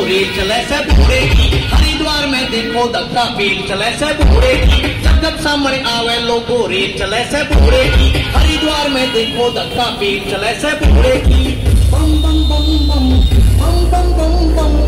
rail चले से भूरे की हरिद्वार में देखो दत्ता पीर चले से भूरे की जगत सामने आवे लो रेल चले से भूरे की हरिद्वार में देखो दत्ता पीर चले से भूरे की बम बम बम बम बम बम बम बम